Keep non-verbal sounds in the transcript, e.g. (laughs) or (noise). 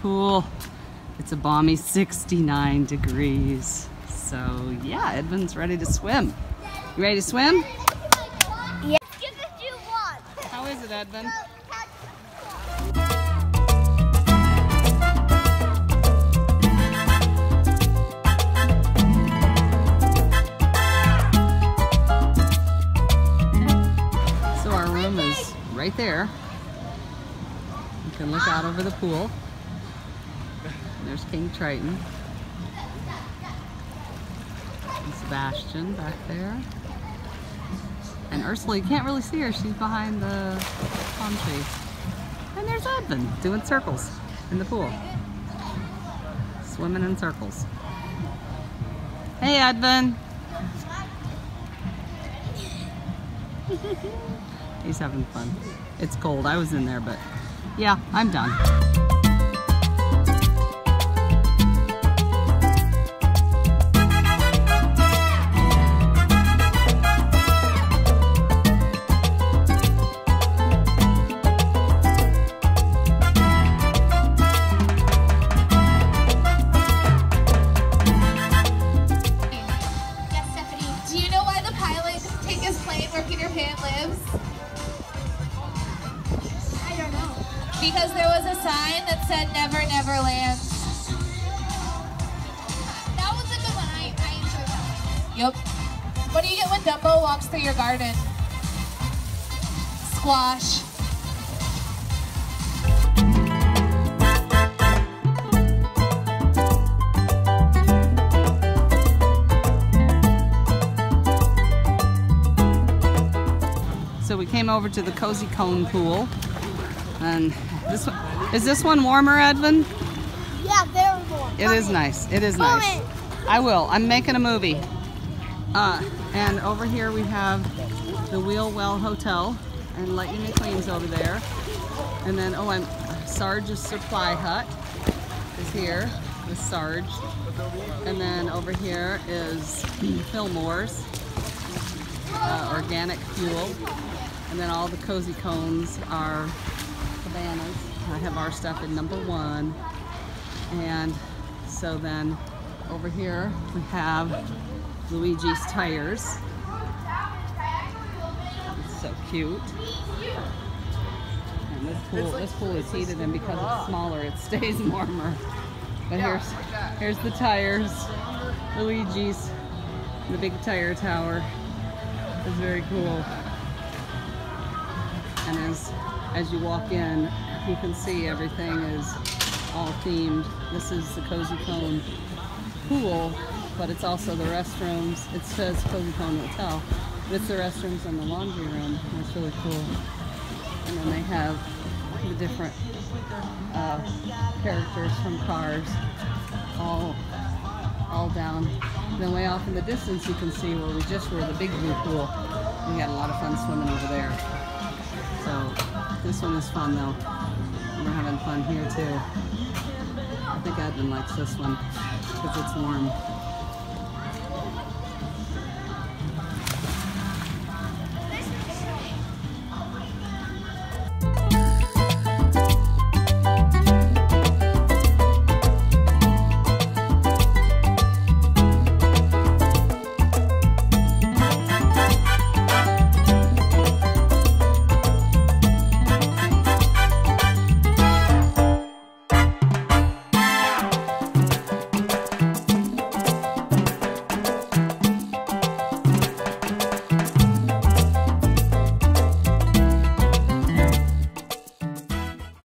It's a balmy 69 degrees. So yeah, Edven's ready to swim. You ready to swim? Yeah. Give us you want. How is it, Edven? So our room is right there. You can look out over the pool. There's King Triton. And Sebastian back there. And Ursula, you can't really see her. She's behind the palm tree. And there's Edven doing circles in the pool. Swimming in circles. Hey, Edven. (laughs) He's having fun. It's cold. I was in there, but yeah, I'm done. Because there was a sign that said Never Never Land. That was a good one. I, I enjoyed that one. Yep. What do you get when Dumbo walks through your garden? Squash. So we came over to the Cozy Cone pool. And this one, is this one warmer, Edven? Yeah, very warm. It is nice. It is nice. I will. I'm making a movie. Uh, and over here we have the Wheel Well Hotel and Lightning McQueen's over there. And then, oh, I'm Sarge's Supply Hut is here with Sarge. And then over here is Fillmore's uh, organic fuel. And then all the cozy cones are I have our stuff in number one. And so then over here we have Luigi's tires. It's so cute. And this pool, this pool is heated and because it's smaller it stays warmer. But here's here's the tires. Luigi's, the big tire tower. It's very cool. And as as you walk in, you can see everything is all themed. This is the Cozy Cone pool, but it's also the restrooms. It says Cozy Cone Hotel, but it's the restrooms and the laundry room. That's really cool. And then they have the different uh, characters from Cars, all all down. And then way off in the distance, you can see where we just were, the big blue pool. We had a lot of fun swimming over there. So this one is fun though. We're having fun here too. I think Edven likes this one because it's warm.